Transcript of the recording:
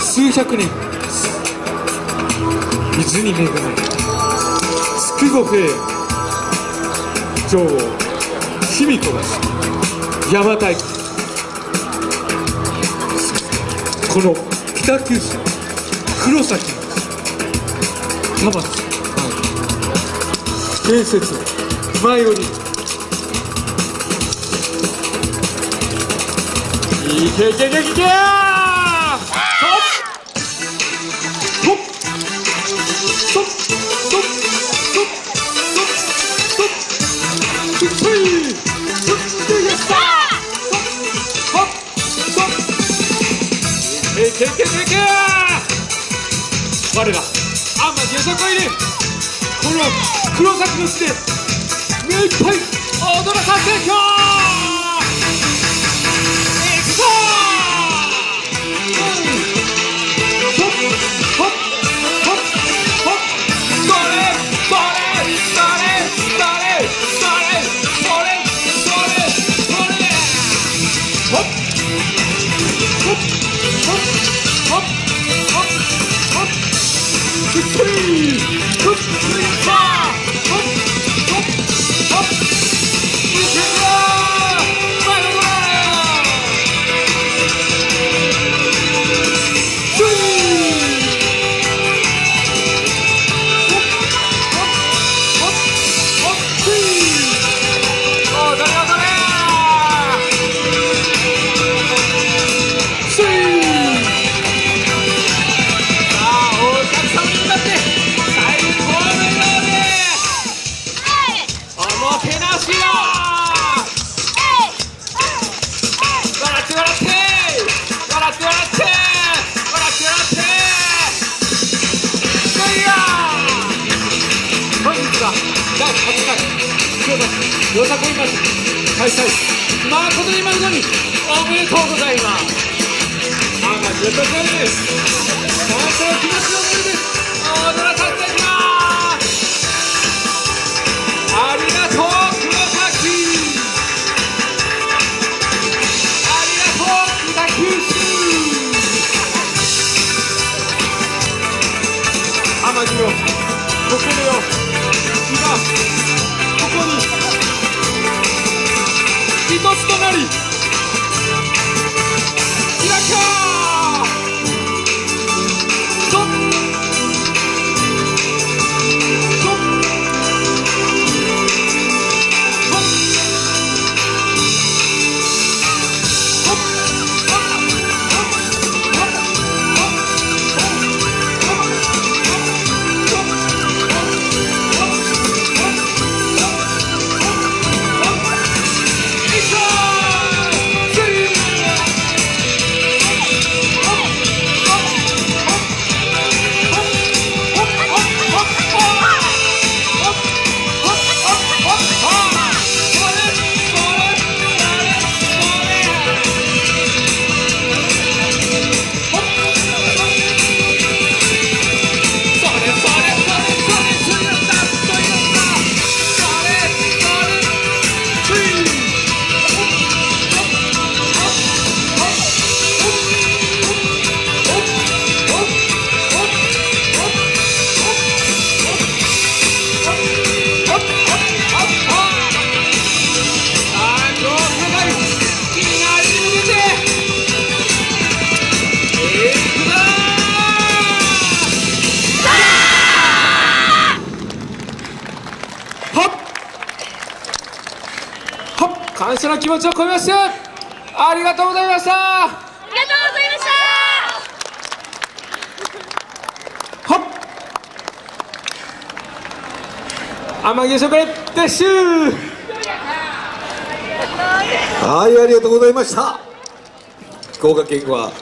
数百年。水に恵まれ。筑後平女王卑弥呼が邪馬台。この北九州黒崎玉建伝説前よりいけいけいけいけけけけけ我らアンマゲソコイでこの黒崎の地で目いっぱい踊らさせてよよさこい祭開催誠に誠におめでとうございます。あがよさこいです感謝の気持ちを込めて踊らさせていただきますありがとう黒崎ありがとう北九州天城よここでよ今ここに一つとなり感謝の気持ちを込めましてありがとうございました。ありがとうございました。はっ。天城食レ撤収はいありがとうございました。福岡県は